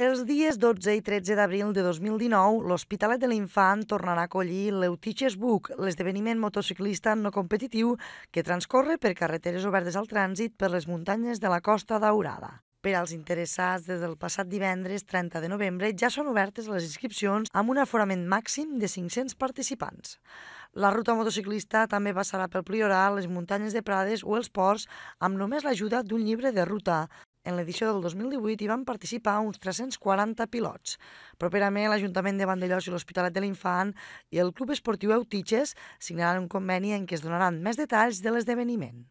Els dies 12 i 13 d'abril de 2019, l'Hospitalet de l'Infant tornarà a acollir l'Eutiches Book, l'esdeveniment motociclista no competitiu que transcorre per carreteres obertes al trànsit per les muntanyes de la Costa Daurada. Per als interessats, des del passat divendres 30 de novembre ja són obertes les inscripcions amb un aforament màxim de 500 participants. La ruta motociclista també passarà pel Priorat, les muntanyes de Prades o els ports amb només l'ajuda d'un llibre de ruta, en l'edició del 2018 hi van participar uns 340 pilots. Properament, l'Ajuntament de Vandellós i l'Hospitalet de l'Infant i el Club Esportiu Eutiches signaran un conveni en què es donaran més detalls de l'esdeveniment.